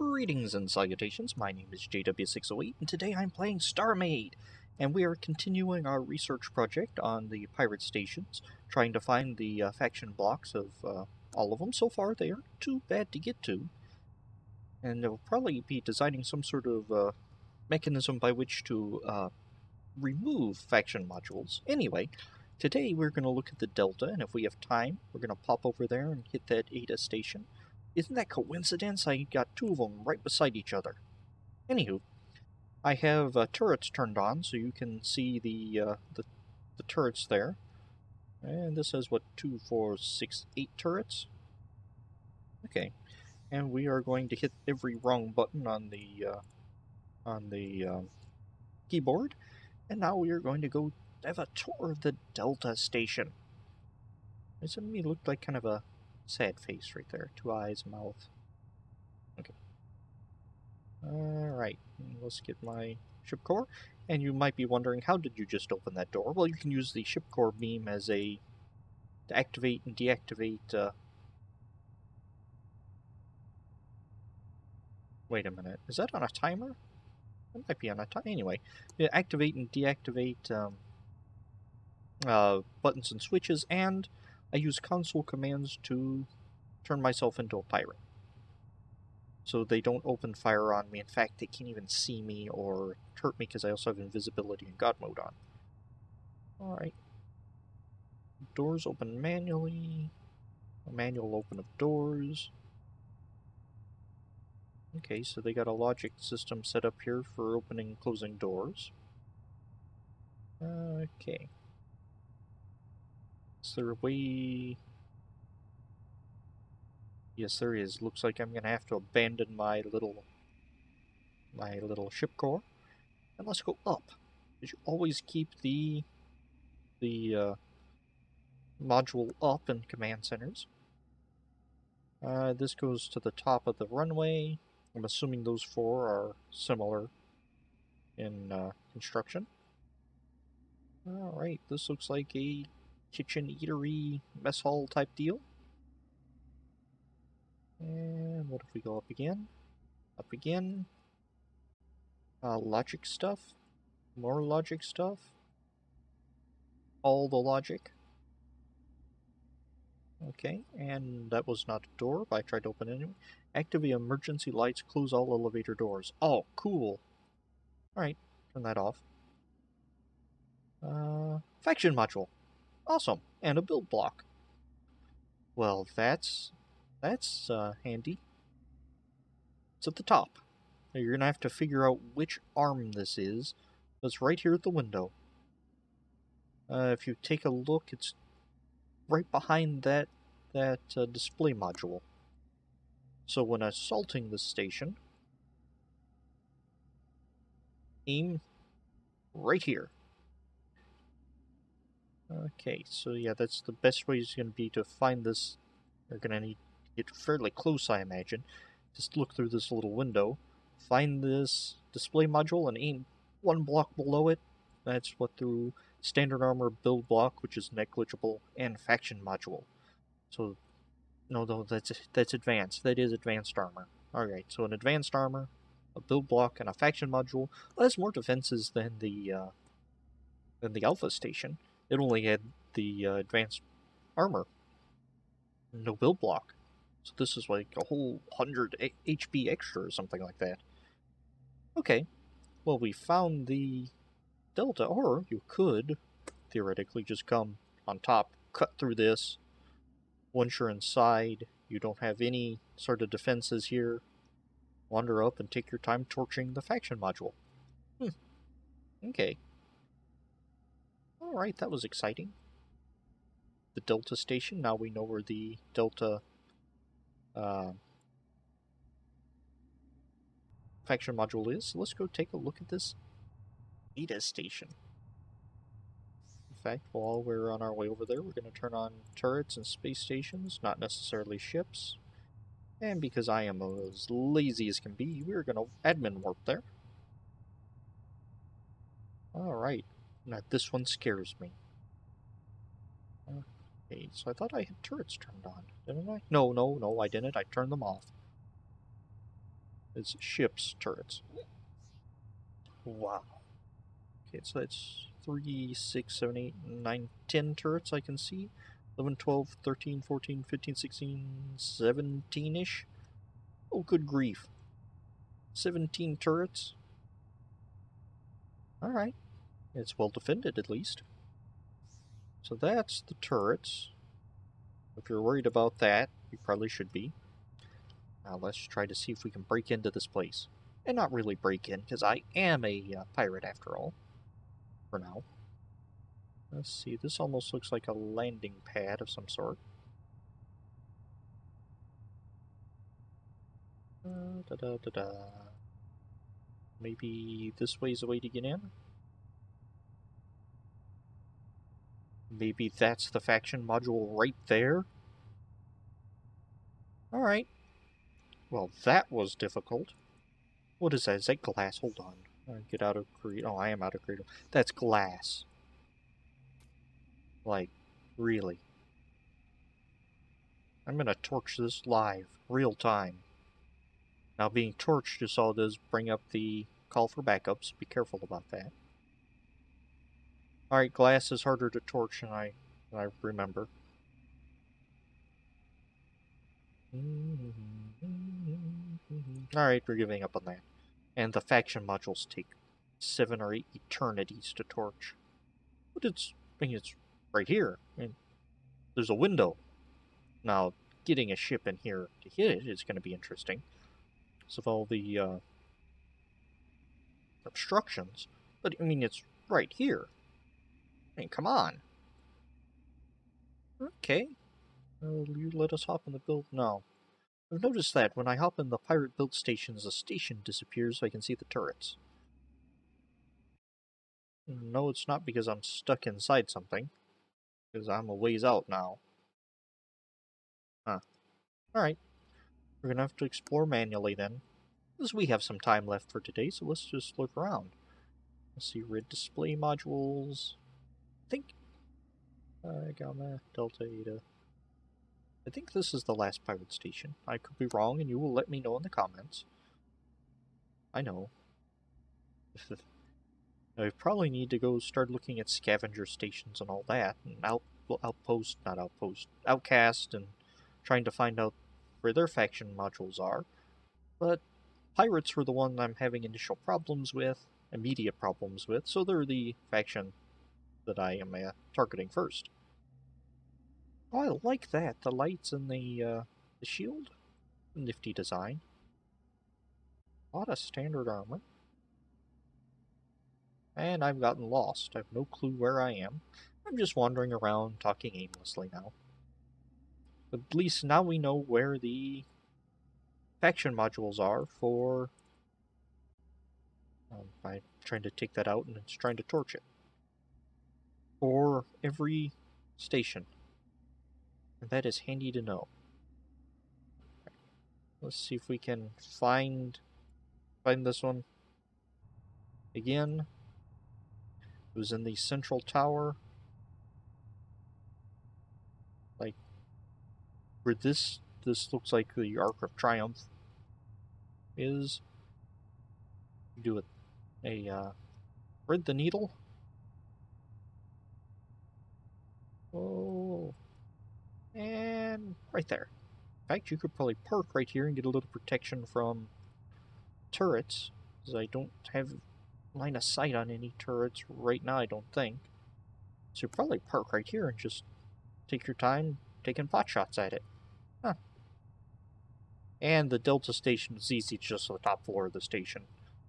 Greetings and salutations, my name is JW608, and today I'm playing StarMade, and we are continuing our research project on the pirate stations, trying to find the uh, faction blocks of uh, all of them. So far, they aren't too bad to get to, and we'll probably be designing some sort of uh, mechanism by which to uh, remove faction modules. Anyway, today we're going to look at the Delta, and if we have time, we're going to pop over there and hit that Eta station. Isn't that coincidence? I got two of them right beside each other. Anywho, I have uh, turrets turned on, so you can see the, uh, the the turrets there. And this has what two, four, six, eight turrets. Okay, and we are going to hit every wrong button on the uh, on the um, keyboard. And now we are going to go have a tour of the Delta station. Doesn't me look like kind of a sad face right there. Two eyes, mouth. Okay. Alright, let's get my ship core. And you might be wondering, how did you just open that door? Well, you can use the ship core beam as a... to activate and deactivate... Uh... Wait a minute, is that on a timer? It might be on a timer. Anyway, activate and deactivate um, uh, buttons and switches, and I use console commands to turn myself into a pirate. So they don't open fire on me. In fact, they can't even see me or hurt me because I also have invisibility and God mode on. Alright. Doors open manually. A manual open of doors. Okay, so they got a logic system set up here for opening and closing doors. Okay. A way... Yes, there is. Looks like I'm going to have to abandon my little... my little ship core. And let's go up. Because you always keep the... the, uh, module up in command centers. Uh, this goes to the top of the runway. I'm assuming those four are similar in uh, construction. Alright, this looks like a kitchen eatery mess hall type deal. And what if we go up again? Up again. Uh, logic stuff. More logic stuff. All the logic. Okay, and that was not a door, but I tried to open it anyway. Activate emergency lights, close all elevator doors. Oh, cool. Alright, turn that off. Uh, faction module. Awesome. And a build block. Well, that's that's uh, handy. It's at the top. Now you're going to have to figure out which arm this is. It's right here at the window. Uh, if you take a look, it's right behind that that uh, display module. So when assaulting the station, aim right here. Okay, so yeah, that's the best way is going to be to find this. You're going to need to get fairly close, I imagine. Just look through this little window, find this display module, and aim one block below it. That's what through standard armor build block, which is negligible, and faction module. So, no, no, that's that's advanced. That is advanced armor. Alright, so an advanced armor, a build block, and a faction module well, has more defenses than the uh, than the Alpha station. It only had the uh, advanced armor, no build block. So this is like a whole 100 HP extra or something like that. Okay, well we found the delta, or you could theoretically just come on top, cut through this. Once you're inside, you don't have any sort of defenses here. Wander up and take your time torching the faction module. Hmm. Okay. Alright, that was exciting. The Delta station, now we know where the Delta uh, faction module is. So let's go take a look at this Eta station. In fact, while we're on our way over there, we're going to turn on turrets and space stations, not necessarily ships. And because I am as lazy as can be, we're going to admin warp there. Alright, now this one scares me. Okay, so I thought I had turrets turned on, didn't I? No, no, no, I didn't. I turned them off. It's ships turrets. Wow. Okay, so that's 3, 6, 7, 8, 9, 10 turrets I can see. 11, 12, 13, 14, 15, 16, 17-ish. Oh, good grief. 17 turrets. Alright. It's well defended, at least. So that's the turrets. If you're worried about that, you probably should be. Now let's try to see if we can break into this place. And not really break in, because I am a uh, pirate after all. For now. Let's see, this almost looks like a landing pad of some sort. Uh, da da da da. Maybe this way's the way to get in? Maybe that's the faction module right there? Alright. Well, that was difficult. What is that? Is that glass? Hold on. Uh, get out of Creed. Oh, I am out of Creed. That's glass. Like, really. I'm gonna torch this live, real time. Now, being torched just all does bring up the call for backups. Be careful about that. Alright, glass is harder to torch than I, than I remember. Alright, we're giving up on that. And the faction modules take seven or eight eternities to torch. But it's, I mean, it's right here. I mean, there's a window. Now, getting a ship in here to hit it is going to be interesting. So, of all the uh, obstructions, but I mean, it's right here. Mean, come on. Hmm? Okay. Will you let us hop in the build? No. I've noticed that when I hop in the pirate build stations, the station disappears so I can see the turrets. No, it's not because I'm stuck inside something. Because I'm a ways out now. Huh. Alright. We're gonna have to explore manually then. Because we have some time left for today, so let's just look around. Let's see, red display modules. I think... Uh, Gamma, Delta, Eta. I think this is the last pirate station. I could be wrong, and you will let me know in the comments. I know. I probably need to go start looking at scavenger stations and all that, and out, outpost, not outpost, outcast, and trying to find out where their faction modules are. But pirates were the one I'm having initial problems with, immediate problems with, so they're the faction that I am uh, targeting first. Oh, I like that. The lights and the, uh, the shield. Nifty design. A lot of standard armor. And I've gotten lost. I have no clue where I am. I'm just wandering around, talking aimlessly now. At least now we know where the faction modules are for... Um, I'm trying to take that out and it's trying to torch it. Every station. And that is handy to know. Let's see if we can find find this one again. It was in the central tower. Like where this this looks like the Arc of Triumph is. Do it a uh, thread the needle. Oh, and right there. In fact, you could probably park right here and get a little protection from turrets, because I don't have line of sight on any turrets right now, I don't think. So probably park right here and just take your time taking pot shots at it. Huh. And the Delta station is easy, it's just the top floor of the station.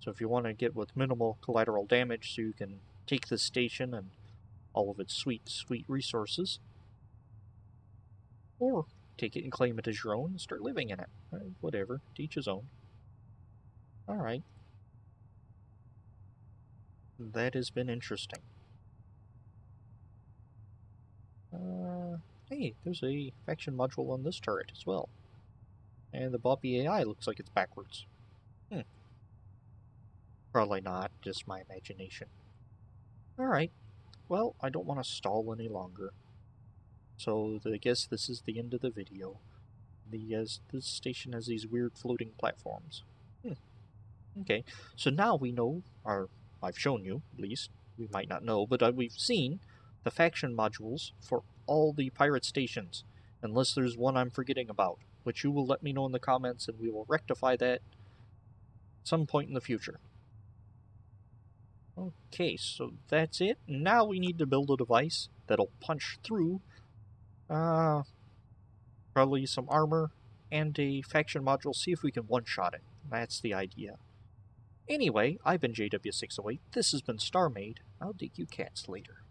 So if you want to get with minimal collateral damage so you can take this station and all of its sweet, sweet resources, or take it and claim it as your own and start living in it. Uh, whatever, each his own. Alright. That has been interesting. Uh, hey, there's a faction module on this turret as well. And the Bobby AI looks like it's backwards. Hmm. Probably not, just my imagination. Alright. Well, I don't want to stall any longer. So I guess this is the end of the video. The uh, this station has these weird floating platforms. Hmm. Okay, so now we know, or I've shown you, at least, we might not know, but uh, we've seen the faction modules for all the pirate stations, unless there's one I'm forgetting about, which you will let me know in the comments and we will rectify that some point in the future. Okay, so that's it. Now we need to build a device that'll punch through uh, probably some armor and a faction module, see if we can one-shot it. That's the idea. Anyway, I've been JW608, this has been StarMade, I'll dig you cats later.